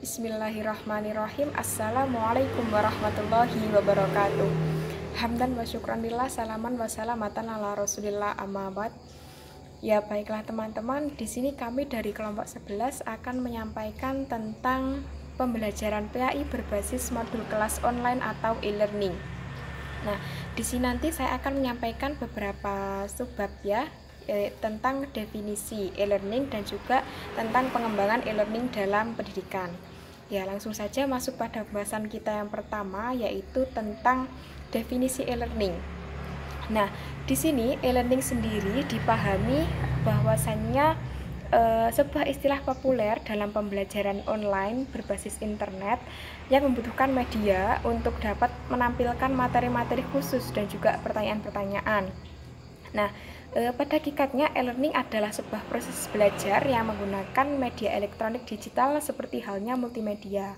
Bismillahirrahmanirrahim. Assalamualaikum warahmatullahi wabarakatuh. Hamdan wa syukranillah Salaman wa salamatan ala rasulillah. Amabad Ya baiklah teman-teman Di sini kami dari kelompok 11 Akan menyampaikan tentang Pembelajaran PAI berbasis modul kelas online atau e-learning. Nah, di sini nanti saya akan menyampaikan beberapa subbab ya eh, tentang definisi e-learning dan juga tentang pengembangan e-learning dalam pendidikan. Ya, langsung saja masuk pada pembahasan kita yang pertama yaitu tentang definisi e-learning. Nah, di sini e-learning sendiri dipahami bahwasannya e, sebuah istilah populer dalam pembelajaran online berbasis internet yang membutuhkan media untuk dapat menampilkan materi-materi khusus dan juga pertanyaan-pertanyaan. Nah, e, pada hakikatnya e-learning adalah sebuah proses belajar yang menggunakan media elektronik digital seperti halnya multimedia.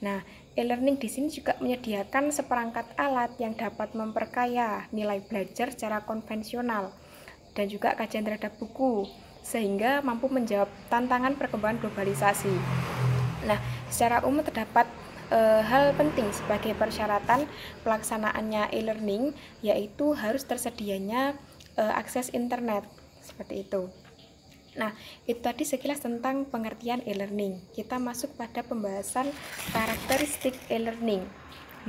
Nah, e-learning di sini juga menyediakan seperangkat alat yang dapat memperkaya nilai belajar secara konvensional dan juga kajian terhadap buku sehingga mampu menjawab tantangan perkembangan globalisasi. Nah, secara umum terdapat e, hal penting sebagai persyaratan pelaksanaannya e-learning yaitu harus tersedianya uh, akses internet seperti itu. Nah, itu tadi sekilas tentang pengertian e-learning. Kita masuk pada pembahasan karakteristik e-learning.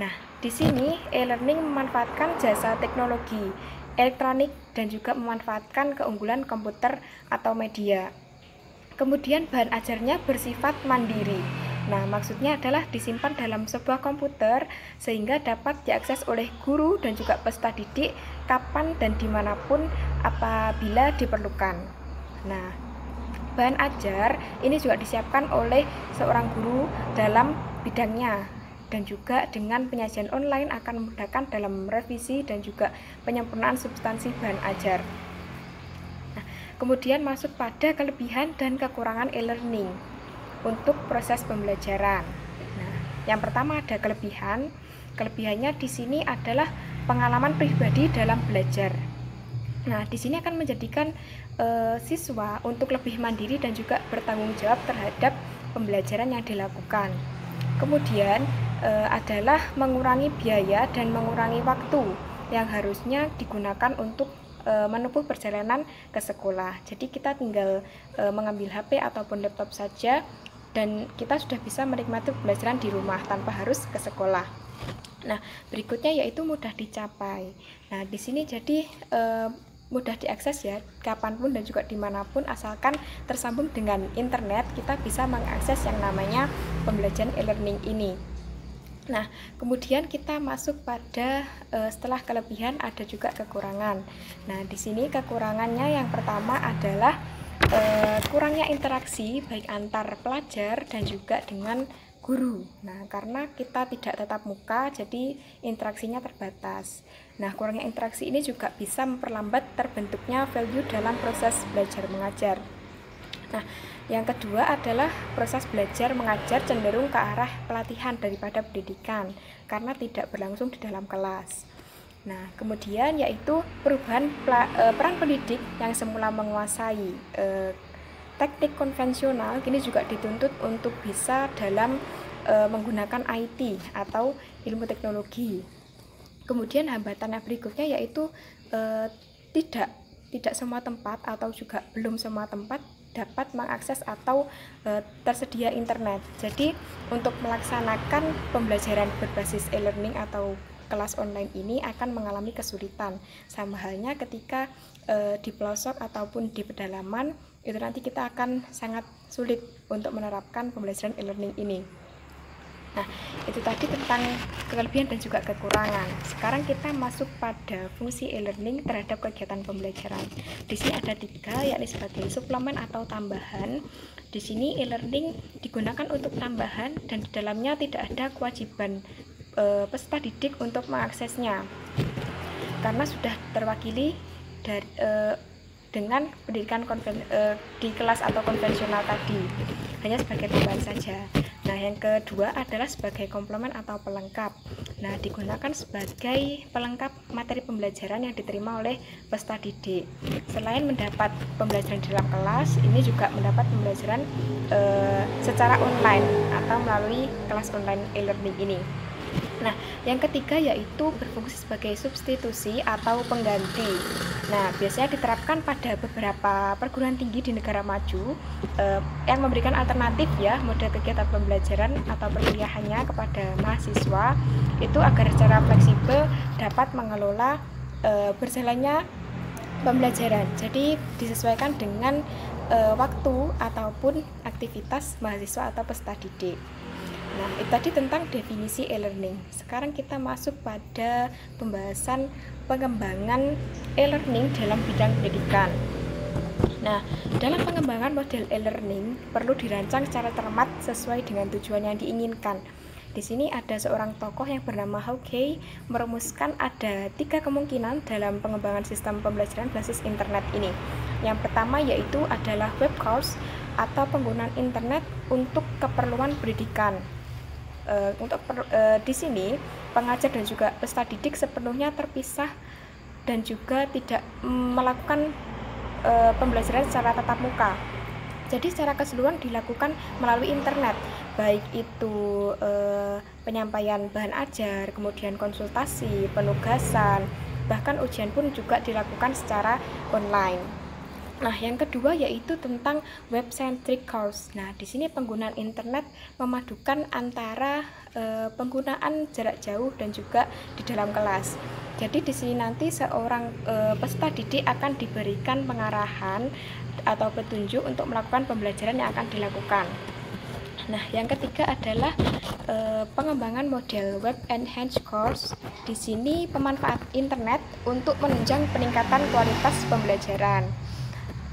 Nah, di sini e-learning memanfaatkan jasa teknologi elektronik dan juga memanfaatkan keunggulan komputer atau media. Kemudian bahan ajarnya bersifat mandiri Nah, maksudnya adalah disimpan dalam sebuah komputer sehingga dapat diakses oleh guru dan juga peserta didik kapan dan di mana pun apabila diperlukan. Nah, bahan ajar ini juga disiapkan oleh seorang guru dalam bidangnya dan juga dengan penyajian online akan memudahkan dalam revisi dan juga penyempurnaan substansi bahan ajar. Nah, kemudian masuk pada kelebihan dan kekurangan e-learning untuk proses pembelajaran. Nah, yang pertama ada kelebihan. Kelebihannya di sini adalah pengalaman pribadi dalam belajar. Nah, di sini akan menjadikan e, siswa untuk lebih mandiri dan juga bertanggung jawab terhadap pembelajaran yang dilakukan. Kemudian e, adalah mengurangi biaya dan mengurangi waktu yang harusnya digunakan untuk e, menempuh perjalanan ke sekolah. Jadi kita tinggal e, mengambil HP ataupun laptop saja dan kita sudah bisa menikmati pembelajaran di rumah tanpa harus ke sekolah. Nah, berikutnya yaitu mudah dicapai. Nah, di sini jadi e, mudah diakses ya, kapan pun dan juga di mana pun asalkan tersambung dengan internet, kita bisa mengakses yang namanya pembelajaran e-learning ini. Nah, kemudian kita masuk pada e, setelah kelebihan ada juga kekurangan. Nah, di sini kekurangannya yang pertama adalah uh, kurangnya interaksi baik antar pelajar dan juga dengan guru. Nah, karena kita tidak tetap muka, jadi interaksinya terbatas. Nah, kurangnya interaksi ini juga bisa memperlambat terbentuknya value dalam proses belajar mengajar. Nah, yang kedua adalah proses belajar mengajar cenderung ke arah pelatihan daripada pendidikan karena tidak berlangsung di dalam kelas. Nah, kemudian yaitu perubahan e, peran pendidik yang semula menguasai e, teknik konvensional kini juga dituntut untuk bisa dalam e, menggunakan IT atau ilmu teknologi. Kemudian hambatan yang berikutnya yaitu e, tidak tidak semua tempat atau juga belum semua tempat dapat mengakses atau e, tersedia internet. Jadi, untuk melaksanakan pembelajaran berbasis e-learning atau kelas online ini akan mengalami kesulitan sama halnya ketika e, di pelosok ataupun di pedalaman itu nanti kita akan sangat sulit untuk menerapkan pembelajaran e-learning ini Nah, itu tadi tentang kelebihan dan juga kekurangan. Sekarang kita masuk pada fungsi e-learning terhadap kegiatan pembelajaran. Di sini ada tiga, yakni sebagai suplemen atau tambahan. Di sini e-learning digunakan untuk tambahan dan di dalamnya tidak ada kewajiban e, peserta didik untuk mengaksesnya karena sudah terwakili dari e, dengan pendidikan konven, e, di kelas atau konvensional tadi hanya sebagai tambahan saja nah yang kedua adalah sebagai komplement atau pelengkap nah digunakan sebagai pelengkap materi pembelajaran yang diterima oleh peserta didik. Selain mendapat pembelajaran di dalam kelas, ini juga mendapat pembelajaran e, secara online atau melalui kelas online e-learning ini. Nah, yang ketiga yaitu berfungsi sebagai substitusi atau pengganti. Nah, biasanya diterapkan pada beberapa perguruan tinggi di negara maju eh, yang memberikan alternatif ya model kegiatan pembelajaran atau perkuliahannya kepada mahasiswa itu agar secara fleksibel dapat mengelola eh, berjalannya pembelajaran. Jadi disesuaikan dengan eh, waktu ataupun aktivitas mahasiswa atau peserta didik. Nah, itu tadi tentang definisi e-learning. Sekarang kita masuk pada pembahasan pengembangan e-learning dalam bidang pendidikan. Nah, dalam pengembangan model e-learning perlu dirancang secara cermat sesuai dengan tujuan yang diinginkan. Di sini ada seorang tokoh yang bernama Hawkey merumuskan ada tiga kemungkinan dalam pengembangan sistem pembelajaran basis internet ini. Yang pertama yaitu adalah web course atau penggunaan internet untuk keperluan pendidikan uh, untuk per, uh, di sini pengajar dan juga peserta didik sepenuhnya terpisah dan juga tidak melakukan uh, pembelajaran secara tatap muka. Jadi secara keseluruhan dilakukan melalui internet, baik itu uh, penyampaian bahan ajar, kemudian konsultasi, penugasan, bahkan ujian pun juga dilakukan secara online. Nah, yang kedua yaitu tentang web centric course. Nah, di sini penggunaan internet memadukan antara e, penggunaan jarak jauh dan juga di dalam kelas. Jadi di sini nanti seorang e, peserta didik akan diberikan pengarahan atau petunjuk untuk melakukan pembelajaran yang akan dilakukan. Nah, yang ketiga adalah e, pengembangan model web enhanced course. Di sini pemanfaat internet untuk menunjang peningkatan kualitas pembelajaran.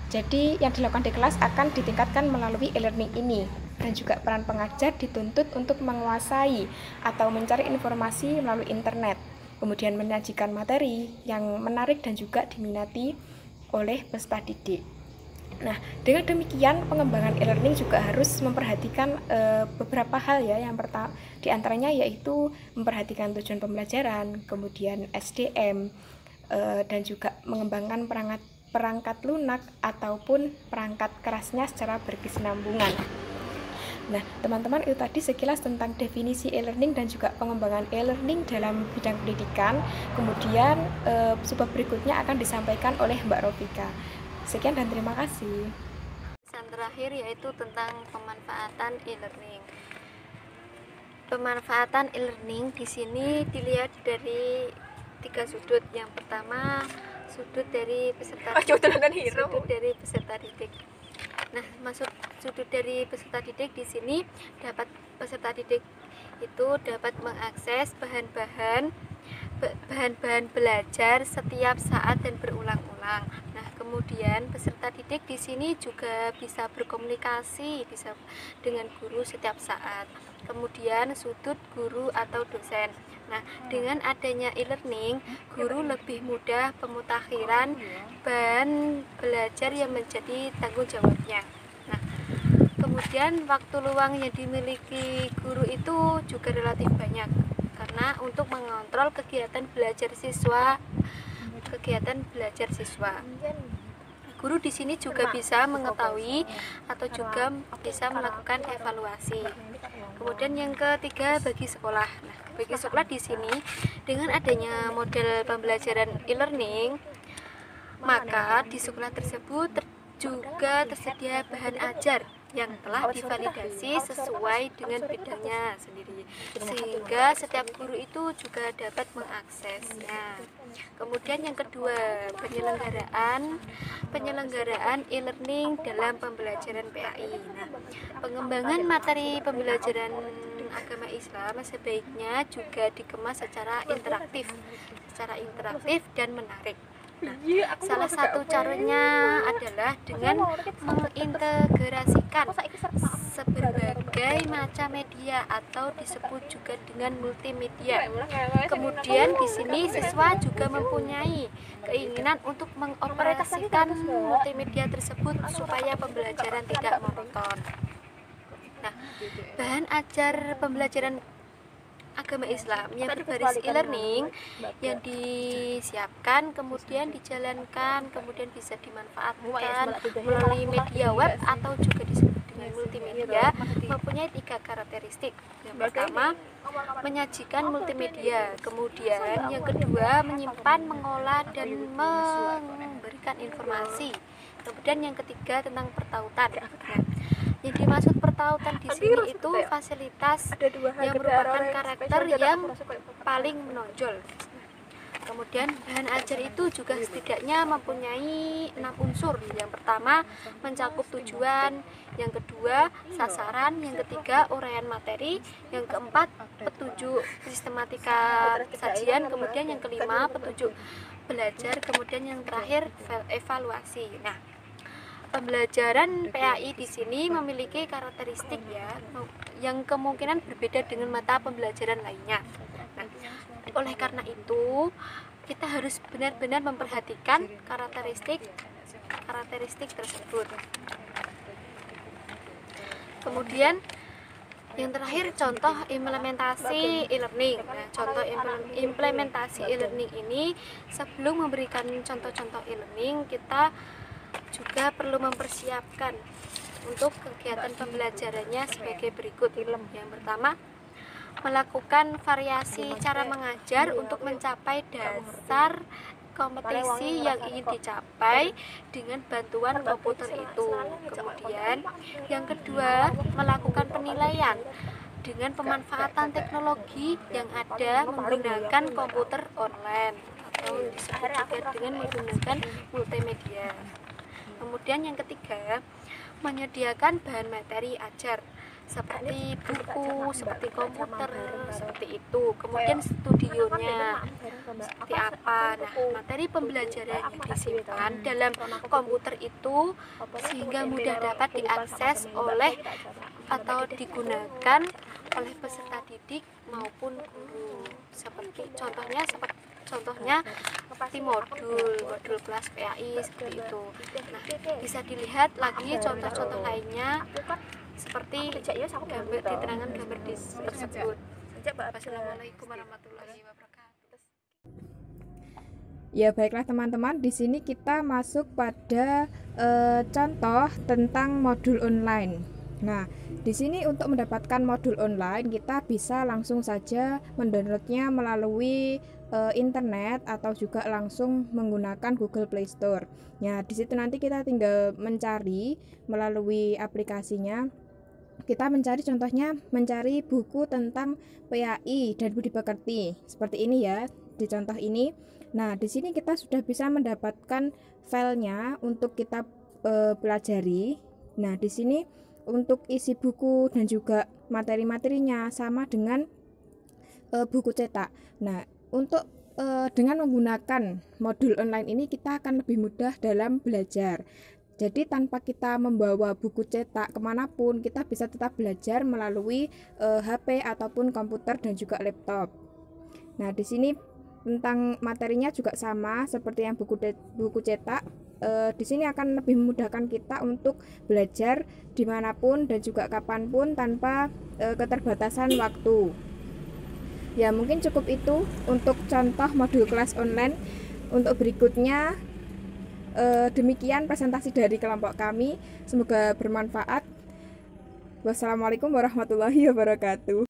Jadi yang dilakukan di kelas akan ditingkatkan melalui e-learning ini dan juga peran pengajar dituntut untuk menguasai atau mencari informasi melalui internet, kemudian menyajikan materi yang menarik dan juga diminati oleh peserta didik. Nah, dengan demikian pengembangan e-learning juga harus memperhatikan e, beberapa hal ya. Yang pertama di antaranya yaitu memperhatikan tujuan pembelajaran, kemudian SDM, e, dan juga mengembangkan perangkat perangkat lunak ataupun perangkat kerasnya secara berkesinambungan. Nah, teman-teman itu tadi sekilas tentang definisi e-learning dan juga pengembangan e-learning dalam bidang pendidikan. Kemudian e, sebab berikutnya akan disampaikan oleh Mbak Robika. Sekian dan terima kasih. Pesan terakhir yaitu tentang pemanfaatan e-learning. Pemanfaatan e-learning di sini dilihat dari tiga sudut. Yang pertama sudut dari peserta oh, didik, sudut dari peserta didik nah maksud sudut dari peserta didik di sini dapat peserta didik itu dapat mengakses bahan-bahan bahan-bahan belajar setiap saat dan berulang-ulang. Nah, kemudian peserta didik di sini juga bisa berkomunikasi bisa dengan guru setiap saat. Kemudian sudut guru atau dosen. Nah, dengan adanya e-learning, guru lebih mudah pemutakhiran bahan belajar yang menjadi tanggung jawabnya. Nah, kemudian waktu luang yang dimiliki guru itu juga relatif banyak karena untuk mengontrol kegiatan belajar siswa kegiatan belajar siswa. Guru di sini juga bisa mengetahui atau juga bisa melakukan evaluasi. Kemudian yang ketiga bagi sekolah. Bagi sekolah di sini dengan adanya model pembelajaran e-learning, maka di sekolah tersebut ter juga tersedia bahan ajar yang telah divalidasi sesuai dengan bidangnya sendiri sehingga setiap guru itu juga dapat mengaksesnya. Kemudian yang kedua penyelenggaraan penyelenggaraan e-learning dalam pembelajaran PAI nah, pengembangan materi pembelajaran agama Islam sebaiknya juga dikemas secara interaktif secara interaktif dan menarik. Nah, salah satu caranya adalah dengan mengintegrasikan seberbagai macam media atau disebut juga dengan multimedia. Kemudian di sini siswa juga mempunyai keinginan untuk mengoperasikan multimedia tersebut supaya pembelajaran tidak monoton. Nah, bahan ajar pembelajaran agama Islam yang berbasis e-learning yang disiapkan kemudian dijalankan kemudian bisa dimanfaatkan melalui media web atau juga disebut dengan multimedia mempunyai tiga karakteristik. Yang pertama menyajikan multimedia. kemudian yang kedua menyimpan mengolah dan memberikan informasi. Kemudian yang ketiga tentang pertautan. Nah, yang dimaksud pertautan di sini itu fasilitas yang merupakan karakter yang paling menonjol. Kemudian bahan ajar itu juga setidaknya mempunyai enam unsur. Yang pertama mencakup tujuan. Yang kedua sasaran. Yang ketiga uraian materi. Yang keempat petunjuk sistematika sajian. Kemudian yang kelima petunjuk belajar. Kemudian yang terakhir evaluasi. Nah pembelajaran PAI di sini memiliki karakteristik ya yang kemungkinan berbeda dengan mata pembelajaran lainnya. Nah, oleh karena itu kita harus benar-benar memperhatikan karakteristik karakteristik tersebut. Kemudian yang terakhir contoh implementasi e-learning. Nah, contoh implementasi e-learning ini sebelum memberikan contoh-contoh e-learning kita juga perlu mempersiapkan untuk kegiatan pembelajarannya sebagai berikut. Yang pertama, melakukan variasi cara mengajar untuk mencapai dasar kompetisi yang ingin dicapai dengan bantuan komputer itu. Kemudian, yang kedua, melakukan penilaian dengan pemanfaatan teknologi yang ada menggunakan komputer online atau disebut juga dengan menggunakan multimedia kemudian yang ketiga menyediakan bahan materi ajar seperti buku, seperti komputer, seperti itu. Kemudian studionya seperti apa. Nah, materi pembelajaran yang disimpan dalam komputer itu sehingga mudah dapat diakses oleh atau digunakan oleh peserta didik maupun guru. Seperti contohnya seperti contohnya seperti modul modul kelas PAI seperti itu. Nah bisa dilihat lagi contoh-contoh lainnya seperti gambar diterangkan gambar di tersebut. Assalamualaikum warahmatullahi wabarakatuh. Ya baiklah teman-teman, di sini kita masuk pada e, contoh tentang modul online. Nah, di sini untuk mendapatkan modul online kita bisa langsung saja mendownloadnya melalui uh, internet atau juga langsung menggunakan Google Play Store. Ya, di situ nanti kita tinggal mencari melalui aplikasinya. Kita mencari contohnya mencari buku tentang PAI dan budi pekerti. Seperti ini ya di contoh ini. Nah, di sini kita sudah bisa mendapatkan filenya untuk kita e, pelajari. Nah, di sini untuk isi buku dan juga materi-materinya sama dengan e, buku cetak. Nah, untuk uh, dengan menggunakan modul online ini kita akan lebih mudah dalam belajar. Jadi tanpa kita membawa buku cetak ke mana pun, kita bisa tetap belajar melalui uh, eh, HP ataupun komputer dan juga laptop. Nah di sini tentang materinya juga sama seperti yang buku buku cetak. Uh, di sini akan lebih memudahkan kita untuk belajar di mana pun dan juga kapan pun tanpa uh, keterbatasan waktu. Ya, mungkin cukup itu untuk contoh modul kelas online. Untuk berikutnya eh, demikian presentasi dari kelompok kami. Semoga bermanfaat. Wassalamualaikum warahmatullahi wabarakatuh.